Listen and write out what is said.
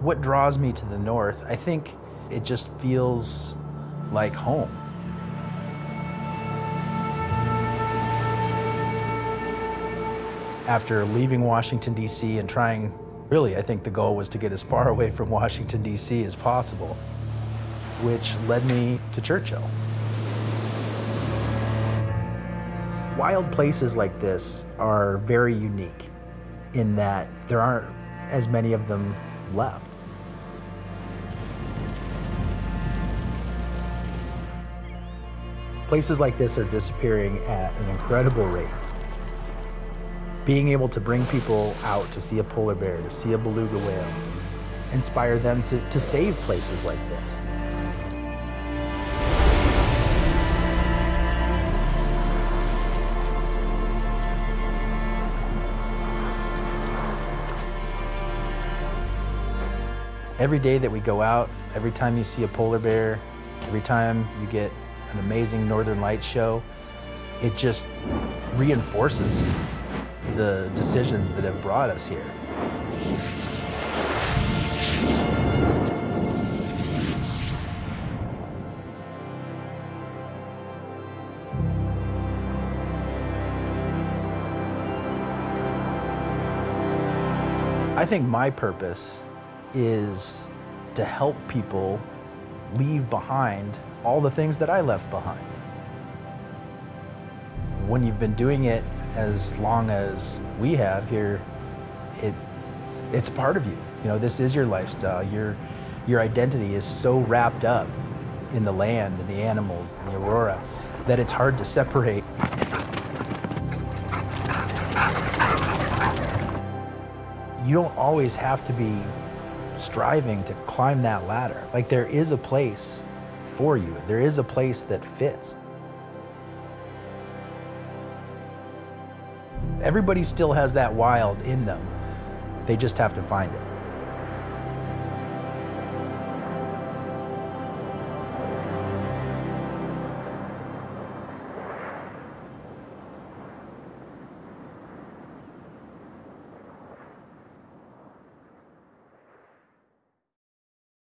What draws me to the north? I think it just feels like home. After leaving Washington, D.C. and trying, really, I think the goal was to get as far away from Washington, D.C. as possible, which led me to Churchill. Wild places like this are very unique in that there aren't as many of them left. Places like this are disappearing at an incredible rate. Being able to bring people out to see a polar bear, to see a beluga whale, inspire them to, to save places like this. Every day that we go out, every time you see a polar bear, every time you get an amazing Northern Light show, it just reinforces the decisions that have brought us here. I think my purpose is to help people leave behind all the things that I left behind. When you've been doing it as long as we have here, it it's part of you. You know, this is your lifestyle. Your your identity is so wrapped up in the land and the animals and the aurora that it's hard to separate. You don't always have to be striving to climb that ladder. Like there is a place for you. There is a place that fits. Everybody still has that wild in them. They just have to find it.